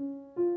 Música